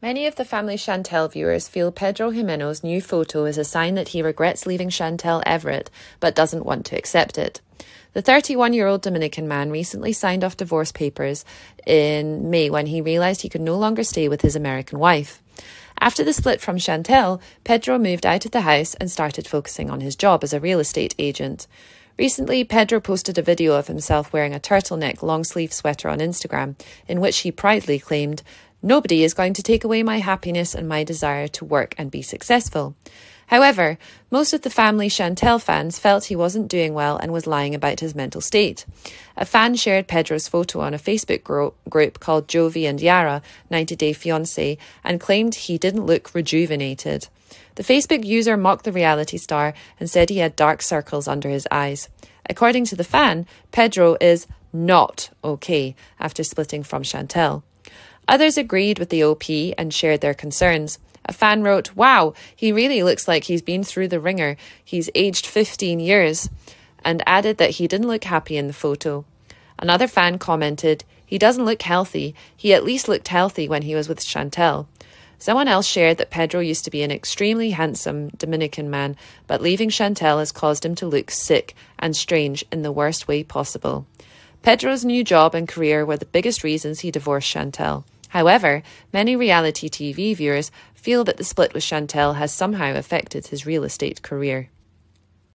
Many of the family Chantel viewers feel Pedro Jimeno's new photo is a sign that he regrets leaving Chantel Everett but doesn't want to accept it. The 31 year old Dominican man recently signed off divorce papers in May when he realised he could no longer stay with his American wife. After the split from Chantel, Pedro moved out of the house and started focusing on his job as a real estate agent. Recently, Pedro posted a video of himself wearing a turtleneck long sleeve sweater on Instagram, in which he proudly claimed, Nobody is going to take away my happiness and my desire to work and be successful. However, most of the family Chantel fans felt he wasn't doing well and was lying about his mental state. A fan shared Pedro's photo on a Facebook gro- group called Jovi and Yara 90 Day Fiancé and claimed he didn't look rejuvenated. The Facebook user mocked the reality star and said he had dark circles under his eyes. According to the fan, Pedro is not okay after splitting from Chantel. Others agreed with the OP and shared their concerns. A fan wrote, Wow, he really looks like he's been through the ringer. He's aged 15 years, and added that he didn't look happy in the photo. Another fan commented, He doesn't look healthy. He at least looked healthy when he was with Chantel. Someone else shared that Pedro used to be an extremely handsome Dominican man, but leaving Chantel has caused him to look sick and strange in the worst way possible. Pedro's new job and career were the biggest reasons he divorced Chantel. However, many reality TV viewers feel that the split with Chantel has somehow affected his real estate career.